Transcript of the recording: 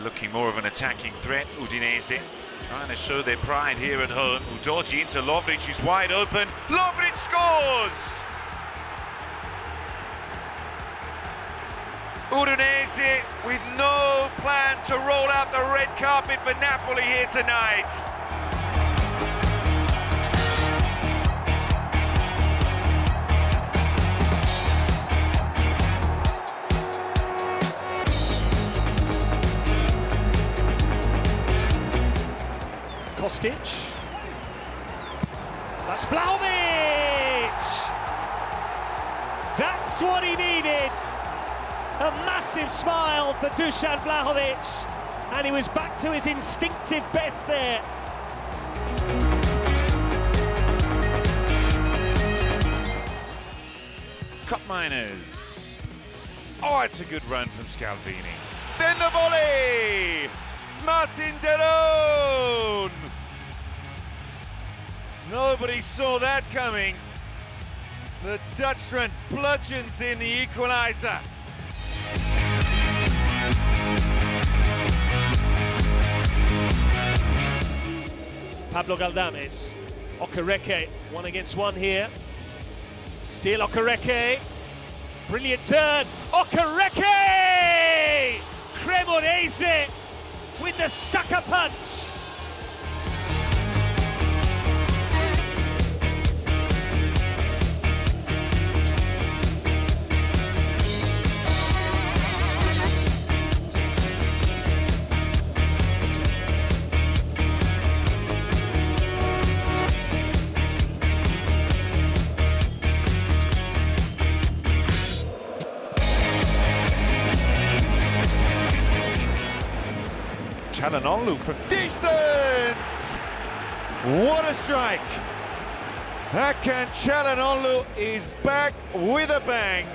looking more of an attacking threat, Udinese. Trying to show their pride here at home. Udogie into Lovric, he's wide open. Lovric scores! Udinese with no plan to roll out the red carpet for Napoli here tonight. Kostic. That's Vlahovic! That's what he needed. A massive smile for Dusan Vlahovic. And he was back to his instinctive best there. Koopmeiners. Oh, it's a good run from Scalvini. Then the volley! Marten De Roon! Nobody saw that coming. The Dutchman bludgeons in the equaliser. Pablo Galdames. Okereke, one against one here. Still Okereke. Brilliant turn. Okereke! Cremonese with the sucker punch. Calhanoglu from distance! What a strike! Hakan Calhanoglu is back with a bang.